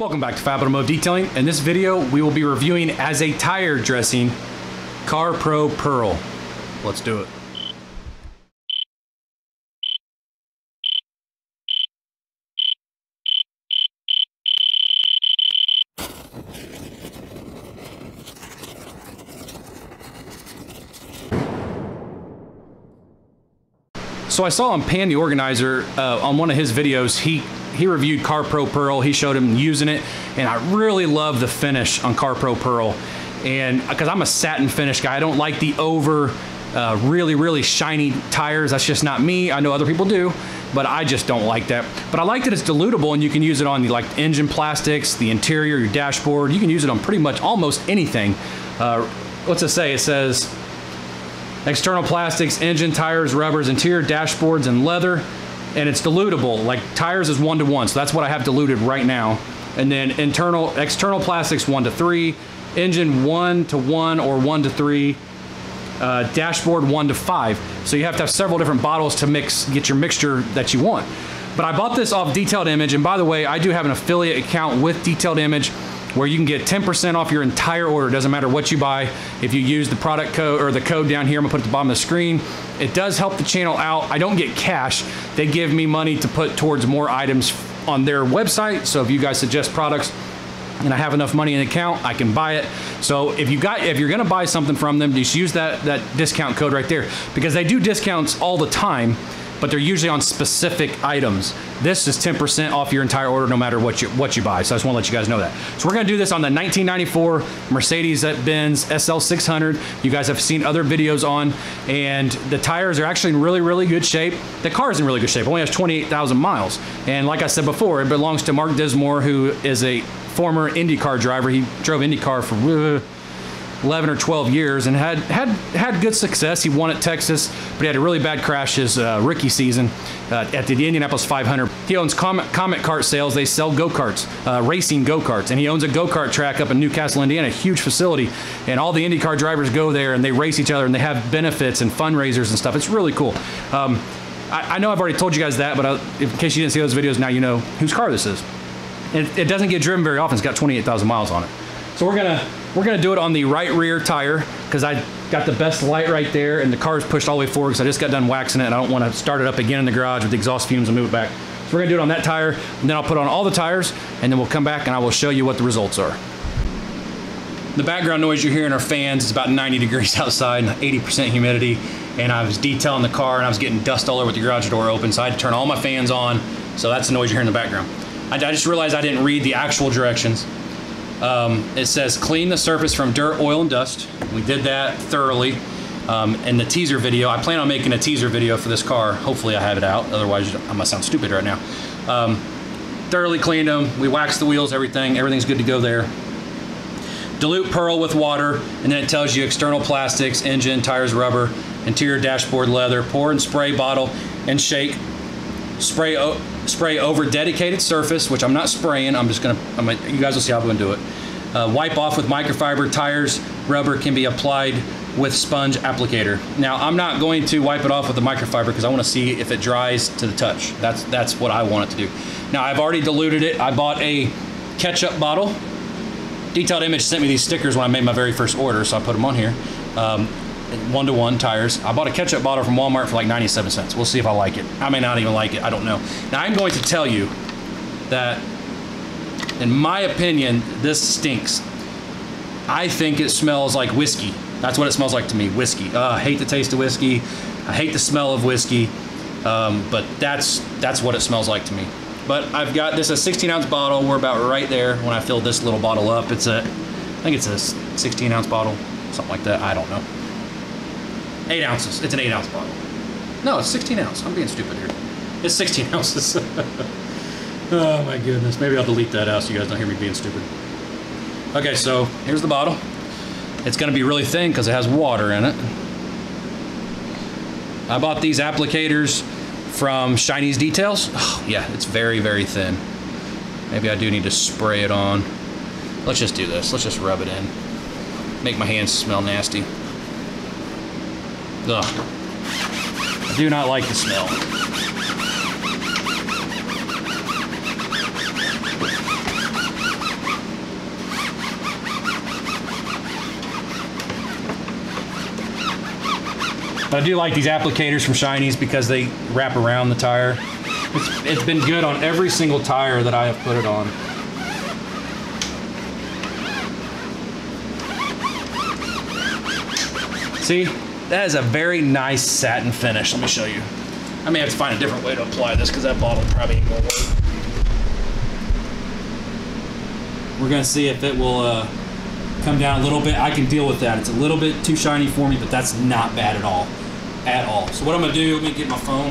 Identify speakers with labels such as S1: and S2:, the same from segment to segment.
S1: Welcome back to Fab Automotive Detailing. In this video, we will be reviewing as a tire dressing CarPro Perl. Let's do it. So I saw on Pan the Organizer uh, on one of his videos, he he reviewed CarPro Perl. He showed him using it, and I really love the finish on CarPro Perl. And because I'm a satin finish guy, I don't like the over, uh, really really shiny tires. That's just not me. I know other people do, but I just don't like that. But I like that it's dilutable, and you can use it on the like engine plastics, the interior, your dashboard. You can use it on pretty much almost anything. Uh, what's it say? It says external plastics, engine, tires, rubbers, interior dashboards, and leather. And it's dilutable. Like tires is one to one, so that's what I have diluted right now. And then internal, external plastics one to three, engine one to one or one to three, uh, dashboard one to five. So you have to have several different bottles to mix, get your mixture that you want. But I bought this off Detailed Image, and by the way, I do have an affiliate account with Detailed Image where you can get 10% off your entire order. Doesn't matter what you buy. If you use the product code or the code down here, I'm gonna put at the bottom of the screen. It does help the channel out. I don't get cash. They give me money to put towards more items on their website. So if you guys suggest products, and I have enough money in the account, I can buy it. So if you got if you're gonna buy something from them, just use that that discount code right there because they do discounts all the time but they're usually on specific items. This is 10% off your entire order no matter what you what you buy. So I just want to let you guys know that. So we're to do this on the 1994 Mercedes-Benz SL600. You guys have seen other videos on and the tires are actually in really really good shape. The car is in really good shape. It only has 28,000 miles. And like I said before, it belongs to Mark Dismore who is a former IndyCar driver. He drove IndyCar for uh, 11 or 12 years and had had had good success. He won at Texas, but he had a really bad crash his uh, rookie season uh, at the Indianapolis 500. He owns Comet, Comet Kart Sales. They sell go karts, uh, racing go karts, and he owns a go kart track up in New Castle, Indiana, a huge facility. And all the IndyCar drivers go there and they race each other and they have benefits and fundraisers and stuff. It's really cool. Um, I, I, know I've already told you guys that, but I, in case you didn't see those videos, now you know whose car this is. It, it doesn't get driven very often. It's got 28,000 miles on it. So we're gonna we're gonna do it on the right rear tire because I got the best light right there and the car's pushed all the way forward because I just got done waxing it and I don't want to start it up again in the garage with the exhaust fumes and move it back. So we're gonna do it on that tire and then I'll put on all the tires and then we'll come back and I will show you what the results are. The background noise you're hearing are fans. It's about 90 degrees outside, 80% humidity, and I was detailing the car and I was getting dust all over with the garage door open, so I had to turn all my fans on. So that's the noise you're hearing in the background. I, I just realized I didn't read the actual directions. Um, it says clean the surface from dirt, oil, and dust. We did that thoroughly. Um, in the teaser video, I plan on making a teaser video for this car. Hopefully I have it out, otherwise I must sound stupid right now. Um, thoroughly cleaned them, we waxed the wheels, everything, everything's good to go there. Dilute Perl with water, and then it tells you external plastics, engine, tires, rubber, interior dashboard leather, pour and spray bottle, and shake. Spray spray over dedicated surface, which I'm not spraying. I'm just gonna, I'm gonna you guys will see how I'm gonna do it. Uh, wipe off with microfiber tires. Rubber can be applied with sponge applicator. Now I'm not going to wipe it off with the microfiber because I want to see if it dries to the touch. That's that's what I want it to do. Now I've already diluted it. I bought a ketchup bottle. Detailed Image sent me these stickers when I made my very first order, so I put them on here. Um, one to one tires. I bought a ketchup bottle from Walmart for like 97 cents. We'll see if I like it. I may not even like it. I don't know. Now I'm going to tell you that, in my opinion, this stinks. I think it smells like whiskey. That's what it smells like to me, whiskey. Uh, I hate the taste of whiskey. I hate the smell of whiskey. Um, but that's that's what it smells like to me. But I've got this a 16 ounce bottle. We're about right there when I fill this little bottle up. It's a, I think it's a 16 ounce bottle, something like that. I don't know. Eight ounces. It's an eight ounce bottle. No, it's 16 ounce. I'm being stupid here. It's 16 ounces. oh my goodness. Maybe I'll delete that out so you guys don't hear me being stupid. Okay, so here's the bottle. It's going to be really thin because it has water in it. I bought these applicators from Shiny's Details. Oh, yeah, it's very, very thin. Maybe I do need to spray it on. Let's just do this. Let's just rub it in. Make my hands smell nasty. Ugh. I do not like the smell. But I do like these applicators from Shinies because they wrap around the tire. It's, it's been good on every single tire that I have put it on. See? That is a very nice satin finish. Let me show you. I may have to find a different way to apply this because that bottle probably ain't gonna work. We're gonna see if it will uh, come down a little bit. I can deal with that. It's a little bit too shiny for me, but that's not bad at all. At all. So what I'm gonna do, let me get my phone.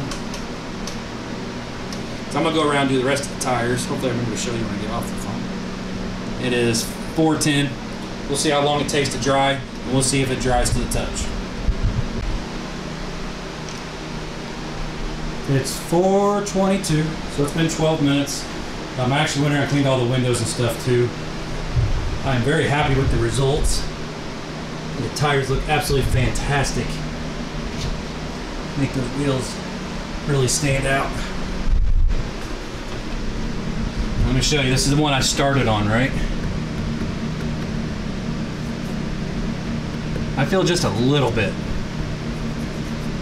S1: So I'm gonna go around and do the rest of the tires. Hopefully I remember to show you when I get off the phone. It is 410. We'll see how long it takes to dry, and we'll see if it dries to the touch. It's 422, so it's been 12 minutes. Um, I actually went around and cleaned all the windows and stuff too. I'm very happy with the results. The tires look absolutely fantastic. Make those wheels really stand out. Let me show you. This is the one I started on, right? I feel just a little bit.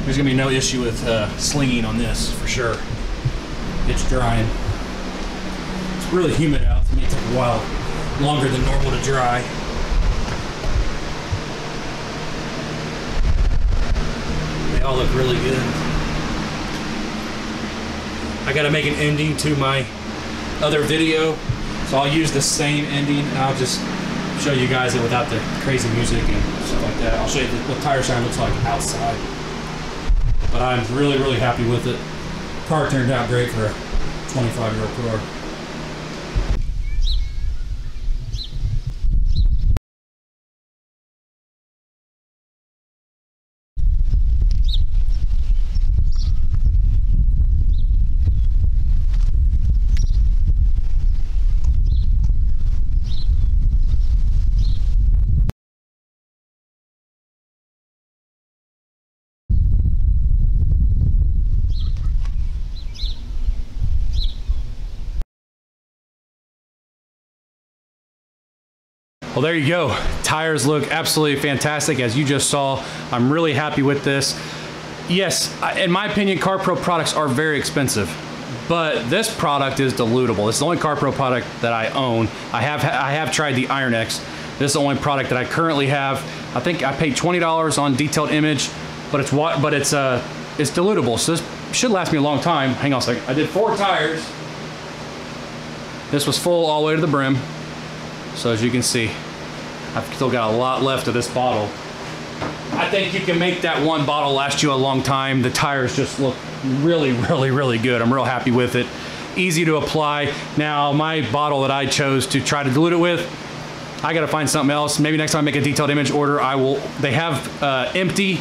S1: There's gonna be no issue with uh, slinging on this for sure. It's drying. It's really humid out. It took a while longer than normal to dry. They all look really good. I gotta make an ending to my other video, so I'll use the same ending and I'll just show you guys it without the crazy music and stuff like that. I'll show you what tire shine looks like outside. But I'm really, really happy with it. Car turned out great for a 25 year old car. Well, there you go. Tires look absolutely fantastic as you just saw. I'm really happy with this. Yes, in my opinion, CarPro products are very expensive, but this product is dilutable. It's the only CarPro product that I own. I have I have tried the IronX. This is the only product that I currently have. I think I paid $20 on detailed image, but it's what but it's uh it's dilutable. So this should last me a long time. Hang on a second. I did four tires. This was full all the way to the brim. So as you can see, I've still got a lot left of this bottle. I think you can make that one bottle last you a long time. The tires just look really, really, really good. I'm real happy with it. Easy to apply. Now, my bottle that I chose to try to dilute it with, I gotta find something else. Maybe next time I make a detailed image order, I will, they have uh, empty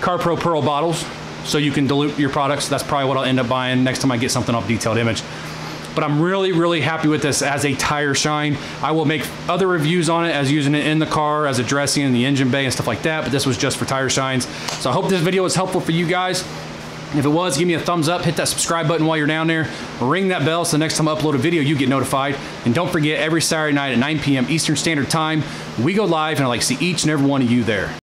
S1: CarPro Perl bottles, so you can dilute your products. That's probably what I'll end up buying next time I get something off detailed image but I'm really, really happy with this as a tire shine. I will make other reviews on it as using it in the car, as a dressing in the engine bay and stuff like that, but this was just for tire shines. So I hope this video was helpful for you guys. If it was, give me a thumbs up, hit that subscribe button while you're down there, ring that bell so the next time I upload a video, you get notified. And don't forget, every Saturday night at 9 p.m. Eastern Standard Time, we go live and I like to see each and every one of you there.